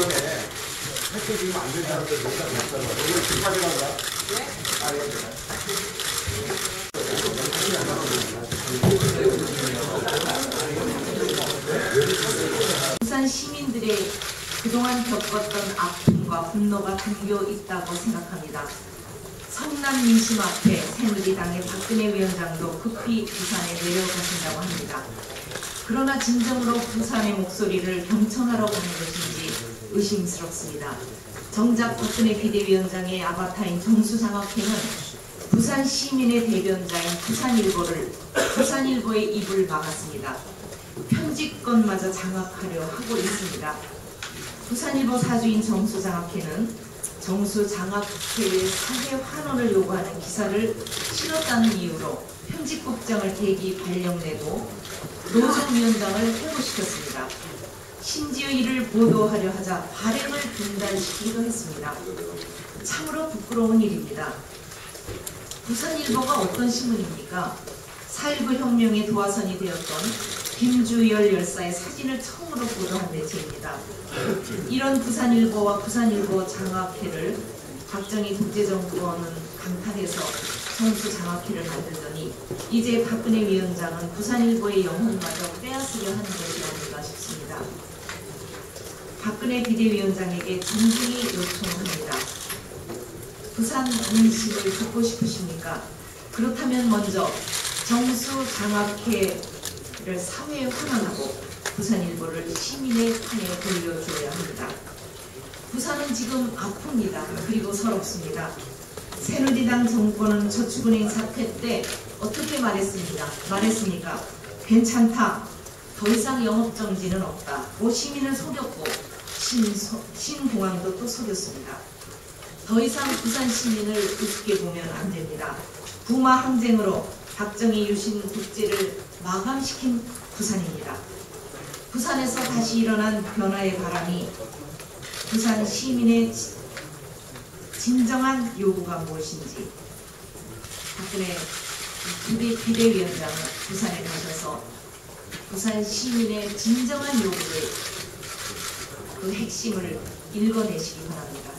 위원회 혜택 지금 안된 사람들 몇명 있잖아. 이거 급하게라고. 아, 이거 되나? 부산 시민들의 그동안 겪었던 아픔과 분노가 담겨 있다고 생각합니다. 성남 민심 앞에 새누리당의 박근혜 위원장도 급히 부산에 내려가신다고 합니다. 그러나 진정으로 부산의 목소리를 경청하러 가는 것인지 의심스럽습니다. 정작 박근혜 비대위원장의 아바타인 정수장학회는 부산 시민의 대변자인 부산일보를 부산일보의 입을 막았습니다. 편집권마저 장악하려 하고 있습니다. 부산일보 사주인 정수장학회는 정수장학회의 사회 환원을 요구하는 기사를 실었다는 이유로 편집국장을 대기 발령내고 노정위원장을 해고시켰습니다. 심지어 이를 보도하려 하자 발행을 중단시키기도 했습니다. 참으로 부끄러운 일입니다. 부산일보가 어떤 신문입니까? 4.19 혁명의 도화선이 되었던 김주열 열사의 사진을 처음으로 보도한 매체입니다. 이런 부산일보와 부산일보 장학회를 박정희 독재정권은 강탈해서 정수 장학회를 만들더니 이제 박근혜 위원장은 부산일보의 영혼마저 빼앗으려 하는 것이 아닌가 싶습니다. 박근혜 비대위원장에게 정중히 요청합니다. 부산 민심을 듣고 싶으십니까? 그렇다면 먼저 정수 장학회를 사회에 환원하고 부산일보를 시민의 판에 돌려줘야 합니다. 부산은 지금 아픕니다. 그리고 서럽습니다. 새누리당 정권은 저축은행 사태 때 어떻게 말했습니까? 말했습니까? 괜찮다. 더 이상 영업정지는 없다. 오 시민을 속였고 신소, 신공항도 또 속였습니다. 더 이상 부산 시민을 우습게 보면 안 됩니다. 부마 항쟁으로 박정희 유신 독재를 마감시킨 부산입니다. 부산에서 다시 일어난 변화의 바람이 부산 시민의 지- 진정한 요구가 무엇인지 박근혜 비대, 비대위원장은 부산에 가셔서 부산 시민의 진정한 요구를 그 핵심을 읽어내시기 바랍니다.